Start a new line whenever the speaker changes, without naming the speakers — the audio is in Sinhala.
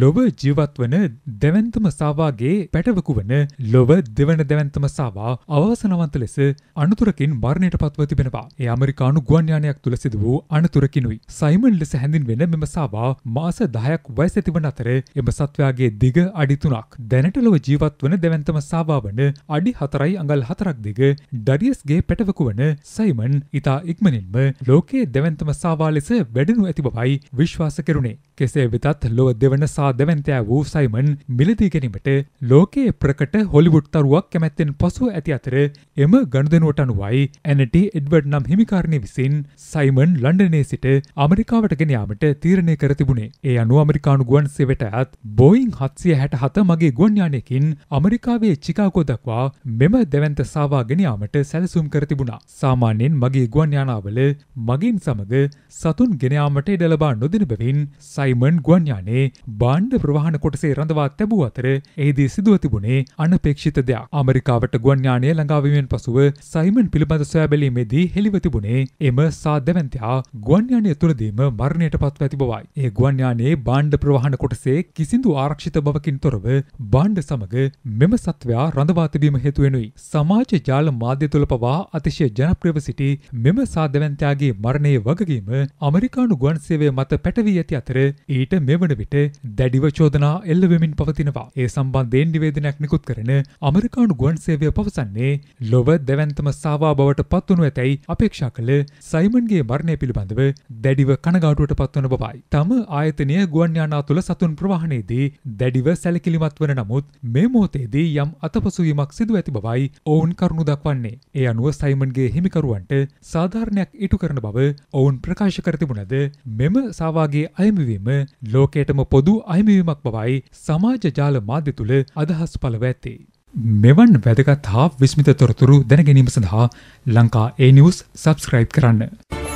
ලොව ජීවත් වන දෙවන්තම සාවාගේ පැටවකු වන ලොව දෙවන දැවන්තම සාවා අවසනවන්ත ලෙස අනතුරකින් මරණයට පත්ව තිබෙනවා. ඒ ඇමරිකානු ගුවන්යානයක් තුළ සිදු වූ අනතුරකිනුයි. සයිමන් ලෙස හැඳින්වෙන මෙම සාවා මාස 10ක් වයස තිබෙන අතර එම සත්වයාගේ දිග අඩි 3ක්. දැනට ලොව ජීවත් වන දෙවන්තම සාවා වන අඩි 4යි අඟල් 4ක් දිග ඩරියස්ගේ පැටවකු වන සයිමන් ඉතා ඉක්මනින්ම ලෝකයේ දෙවන්තම සාවා ලෙස වැඩෙනු ඇති බවයි විශ්වාස කෙරුණේ. කෙසේ වෙතත් ලොව දෙවන සා දෙවන්තයා වූ සයිමන් මිලදී ගැනීමට ලෝකයේ ප්‍රකට හොලිවුඩ් තරුවක් කැමැත්තෙන් පසුව ඇති අතර එම ගණුදනුවට අනුවයි ඇනටි එඩ්වඩ් නම් හිමිකාරණය විසින් සයිමන් ලන්ඩනේ සිට අමරිකාවට ගෙන යාමට තීරණය කර තිබුණේ. ඒ අනුව අමරිකානු ගුවන් සේවයට අයත් බෝයින් 767 මගේ ගුවන් යානයකින් අමරිකාවේ චිකාගෝ දක්වා මෙම දෙවන්ත සාවා ගෙන යාමට සැලසුම් කර තිබුණා. සාමාන්‍යයෙන් මගේ ගුවන් යානාවල මගින් සමග සතුන් ගෙන යාමට ඉඩ ලබා නොදෙන බැවින් සයිමන් ගුවන් යානේ බාණ්ඩ ප්‍රවාහන කොටසේ රඳවා තැබූ අතර එහිදී සිදුව තිබුණේ අනපේක්ෂිත දෙයක්. අමරිකාවට ගුවන් යානය ළඟාවීමෙන් පසුව සයිමන් පිළිබඳ සොයා බැලීමේදී හෙළිව තිබුණේ එම සාදැවන්තයා ගුවන් යානය තුළදීම මරණයට පත්ව ඇති බවයි. ඒ ගුවන් යානයේ බාණ්ඩ ප්‍රවාහන කොටසේ කිසිදු ආරක්ෂිත බවකින් තොරව බාණ්ඩ සමග මෙම සත්වයා රඳවා තිබීම හේතු වෙනුයි. සමාජ ජාල මාධ්‍ය තුළ පවා අතිශය ජනප්‍රියව සිටි මෙම සාදැවන්තයාගේ මරණයේ වගකීම අමරිකානු ගුවන් සේවය මත පැටවී ඇති අතර ඊට මෙවන විට දැඩිව චෝදනා එල්ලවෙමින් පවතිනවා. ඒ සම්බන්ධයෙන් නිවේදනයක් නිකුත් කරන අමරිකානු ගුවන් සේවය පවසන්නේ ලොව දෙවන්තම සාවා බවට පත්වනු ඇතැයි අපේක්ෂා කළ සයිමන්ගේ මරණය පිළිබඳව දැඩිව කනගාටුවට පත්වන බවයි. තම ආයතනය ගුවන්යානා තුළ සතුන් ප්‍රවාහනයේදී දැඩිව සැලකිලිමත් වන නමුත් මේ මොහොතේදී යම් අතපසුවීමක් සිදු ඇති බවයි ඔවුන් කරුණු දක්වන්නේ. ඒ අනුව සයිමන්ගේ හිමිකරුවන්ට සාධාරණයක් ඉටු කරන බව ඔවුන් ප්‍රකාශ කර තිබුණද මෙම සාවාගේ අයමවීම ලෝකයටම පොදු අයමවීමක් බවයි සමාජ ජාල මාධ්‍ය තුළ අදහස් පලව ඇත්තේ. මෙවන් වැදගත් හා විස්මිත තොරතුරු දැනගැනීම සඳහා ලංකා ඒ නිවස් සබස්ක්‍රයිබ් කරන්න.